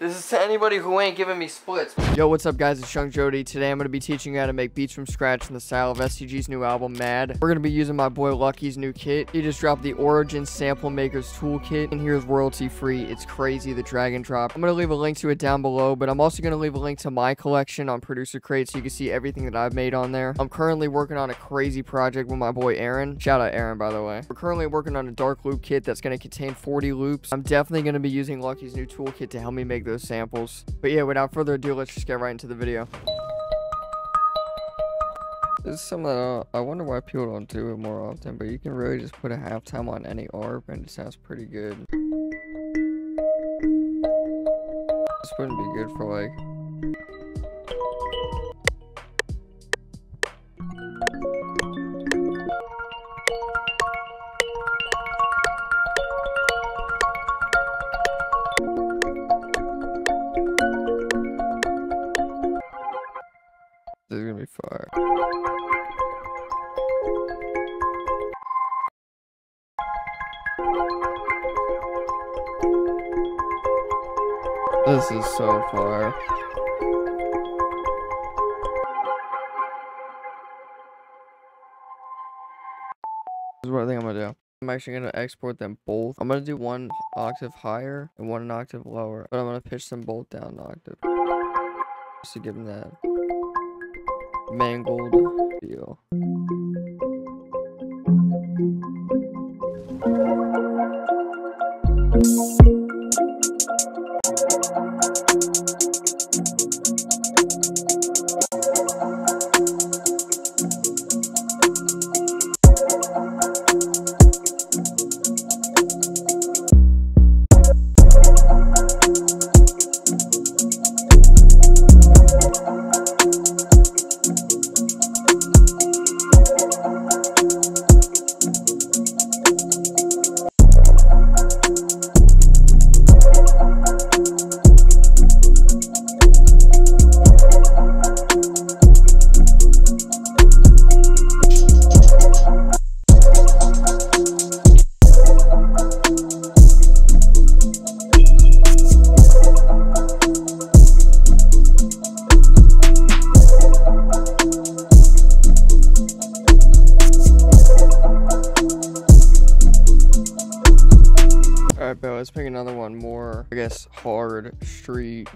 This is to anybody who ain't giving me splits. Yo, what's up guys? It's Young Jody. Today I'm going to be teaching you how to make beats from scratch in the style of EST Gee's new album, Mad. We're going to be using my boy Lucky's new kit. He just dropped the Origin Sample Makers Toolkit, and here's royalty free. It's crazy, the drag and drop. I'm going to leave a link to it down below, but I'm also going to leave a link to my collection on Producer Crate so you can see everything that I've made on there. I'm currently working on a crazy project with my boy Aaron. Shout out Aaron, by the way. We're currently working on a dark loop kit that's going to contain 40 loops. I'm definitely going to be using Lucky's new toolkit to help me make those samples. But yeah, without further ado, let's just get right into the video. This is something that uh, I wonder why people don't do it more often, but you can really just put a halftime on any ARP and it sounds pretty good. This wouldn't be good for like This is gonna be far. This is so far. This is what I think I'm gonna do. I'm actually gonna export them both. I'm gonna do one octave higher and one octave lower, but I'm gonna pitch them both down an octave. Just to give them that mangled feel. Alright, bro, let's pick another one more, I guess, hard street